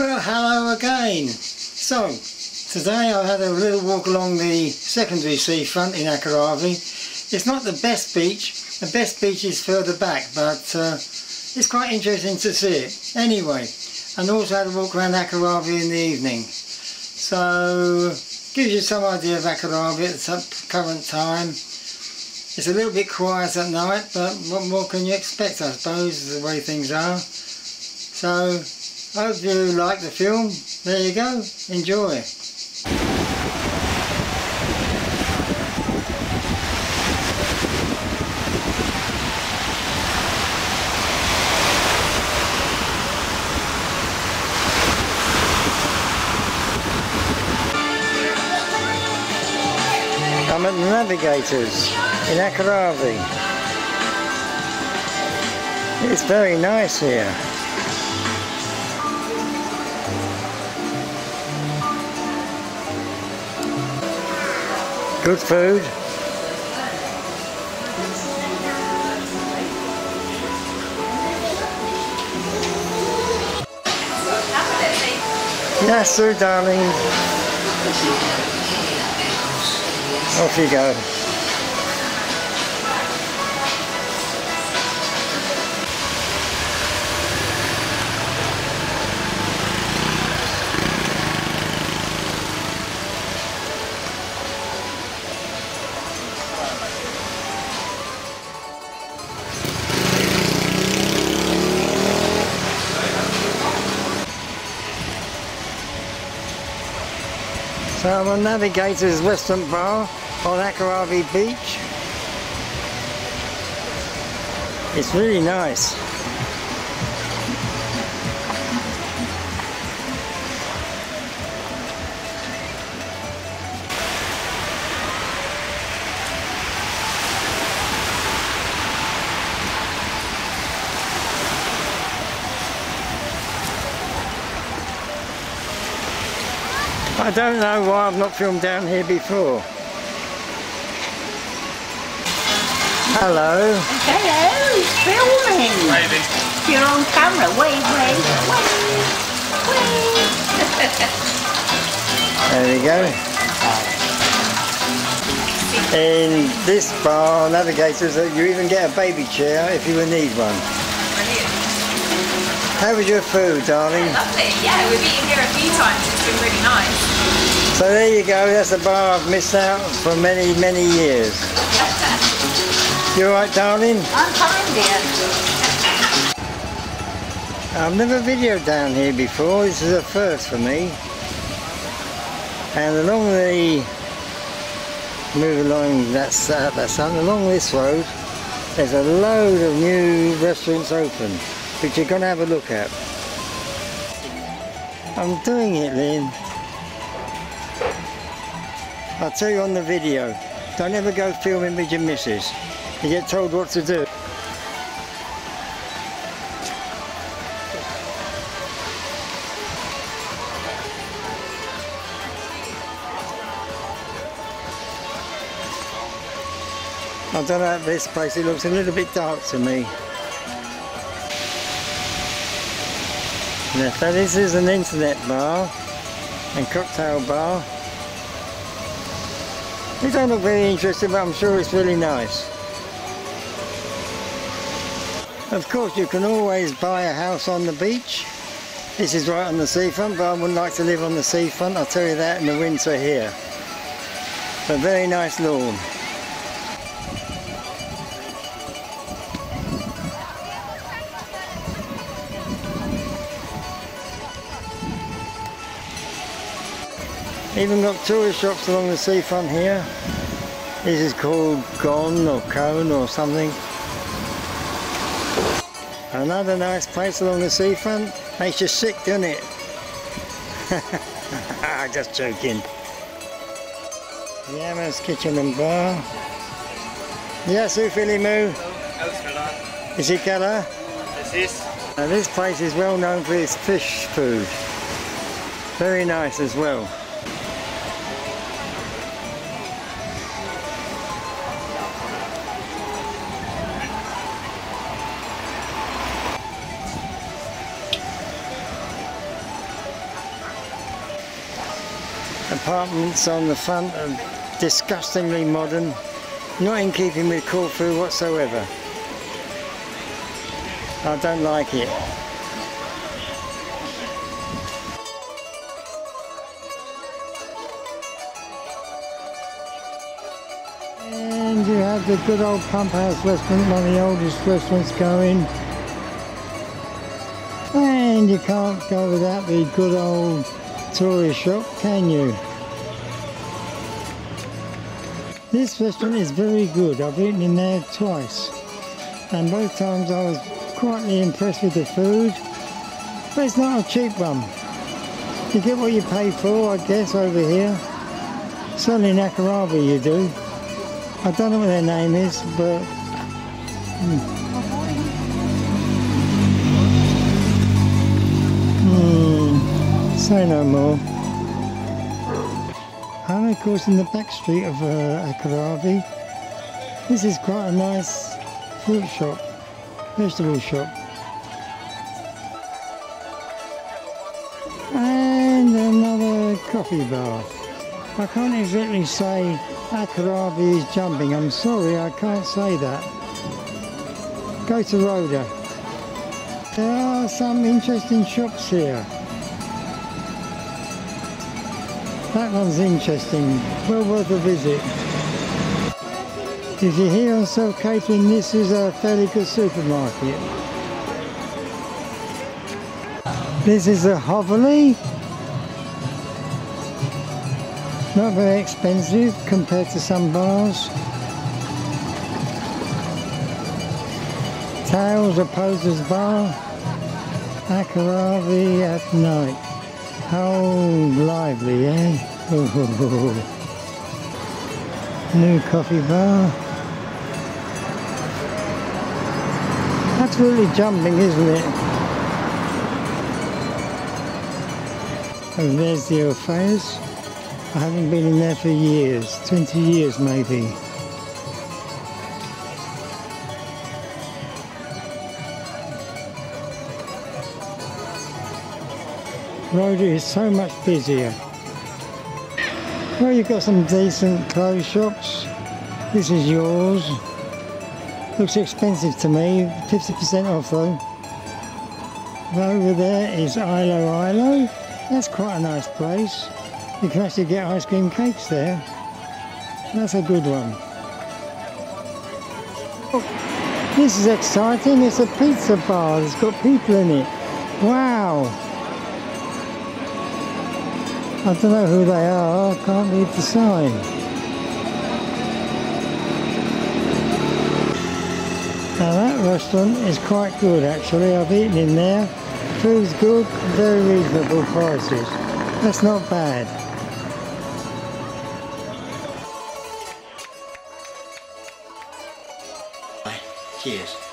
Well, hello again. So, today I had a little walk along the secondary seafront in Acharavi. It's not the best beach, the best beach is further back, but uh, it's quite interesting to see it. Anyway, and also had a walk around Acharavi in the evening. So, gives you some idea of Acharavi at the current time. It's a little bit quiet at night, but what more can you expect, I suppose, the way things are. So, Hope you like the film. There you go. Enjoy. I'm at the Navigators in Acharavi. It's very nice here. Good food. Yes, sir, darling. Off you go. So I'm on Navigator's Western Bar on Acharavi Beach. It's really nice. I don't know why I've not filmed down here before. Hello. Hello, filming. Maybe. You're on camera. Wave, wave, wave, wave. There we go. In this bar, Navigators, you even get a baby chair if you would need one. How was your food, darling? Lovely. Yeah, we've eaten here a few times. It's been really nice. So there you go, that's a bar I've missed out for many, many years. You alright, darling? I'm fine, dear. I've never videoed down here before, this is a first for me. And along the, move along that, uh, that sun, along this road, there's a load of new restaurants open, which you're going to have a look at. I'm doing it, Lynn. I'll tell you on the video, don't ever go filming with your missus. You get told what to do. I don't know, this place, it looks a little bit dark to me. So this is an internet bar and cocktail bar. It don't look very interesting, but I'm sure it's really nice. Of course, you can always buy a house on the beach. This is right on the seafront, but I wouldn't like to live on the seafront, I'll tell you that in the winter here. But very nice lawn. Even got tourist shops along the seafront here. This is called Gone or Cone or something. Another nice place along the seafront. Makes you sick, doesn't it? Just joking. Yama's Kitchen and Bar. Yes, Moo? Is he colour? This Now this place is well known for its fish food. Very nice as well. Apartments on the front are disgustingly modern, not in keeping with Corfu whatsoever. I don't like it. And you have the good old pump house restaurant, one of the oldest restaurants going. And you can't go without the good old tourist shop, can you? This restaurant is very good. I've eaten in there twice. And both times I was quite impressed with the food. But it's not a cheap one. You get what you pay for, I guess, over here. Certainly in Acharavi you do. I don't know what their name is, but... Hmm. Say no more. And of course in the back street of uh, Acharavi, this is quite a nice fruit shop, vegetable shop. And another coffee bar. I can't exactly say Acharavi is jumping. I'm sorry, I can't say that. Go to Roda. There are some interesting shops here. That one's interesting. Well worth a visit. If you're here on self-catering, this is a fairly good supermarket. This is a Hovely. Not very expensive compared to some bars. Tails Opposers Bar. Acharavi at night. How lively, eh? New coffee bar. That's really jumping, isn't it? And there's the Orpheus. I haven't been in there for years, 20 years maybe. Roda is so much busier. Well, you've got some decent clothes shops. This is yours. Looks expensive to me, 50% off though. Over there is Ilo Ilo. That's quite a nice place. You can actually get ice cream cakes there. That's a good one. Oh, this is exciting. It's a pizza bar. It's got people in it. Wow. I don't know who they are. I can't read the sign. Now that restaurant is quite good actually. I've eaten in there. Food's good, very reasonable prices. That's not bad. Cheers.